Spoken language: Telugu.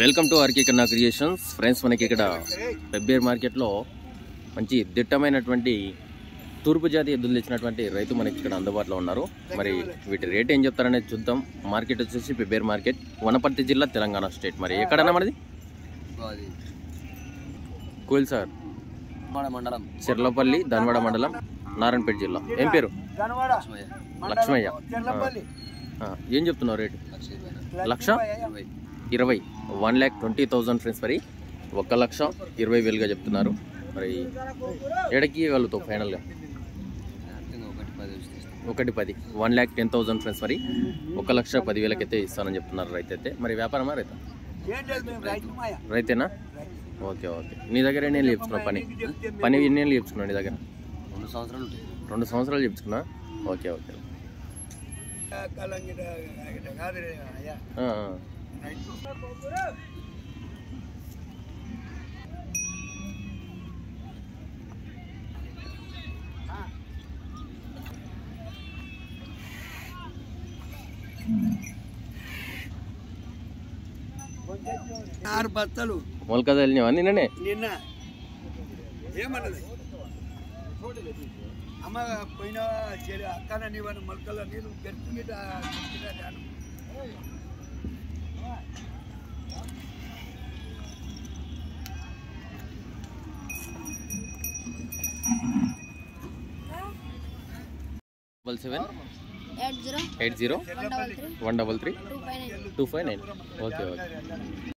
Welcome to RK Kanna creations friends మనకి ఇక్కడ పెబ్బేర్ మార్కెట్లో మంచి దిట్టమైనటువంటి తూర్పు జాతి ఎద్దులు తెచ్చినటువంటి రైతు మనకి ఇక్కడ అందుబాటులో ఉన్నారు. మరి వీటి రేట్ ఏం చెప్తారనేది చూద్దాం. మార్కెట్ వచ్చేసి పెబ్బేర్ మార్కెట్ వనపర్తి జిల్లా తెలంగాణ స్టేట్. మరి ఎక్కడన్నా మనది? కూల్ సార్. మండలం. చెర్లపల్లి ధన్వాడ మండలం నారాయణపేట జిల్లా. ఏం పేరు? లక్ష్మయ్య. ఏం చెప్తున్నావు రేటు? లక్ష? ఇరవై. One lakh twenty thousand friends మరి. ఒక్క లక్ష ఇరవై వేలుగా చెప్తున్నారు. మరి ఎడకి వెళ్తావు ఫైనల్గా? ఒకటి పది. One lakh ten thousand friends మరి. ఒక లక్ష పదివేలకైతే ఇస్తానని చెప్తున్నారు రైతు అయితే మరి వ్యాపారమా రైతా? రైతేనా? Okay okay. నీ దగ్గర ఎన్ని ఏళ్ళు చెప్తున్నావు పని? పని ఎన్ని ఏళ్ళు చెప్తున్నావు నీ దగ్గర? రెండు సంవత్సరాలు రెండు సంవత్సరాలు చెప్తున్నా ఓకే ఓకే. ಯಾರು ಬತ್ತಲು ಮೊಲ್ಕದಲ್ಲಿ ನೀವ? ನಿನ್ನೆ ನಿನ್ನ. ಏನ್ ಮಾಡೋದು? అమ్మ పోయిన చెరి అక్కన నీవన్న మొలకల నీళ్ళు గట్టిగిట double seven eight zero eight zero one double three one double three two five nine two five nine okay okay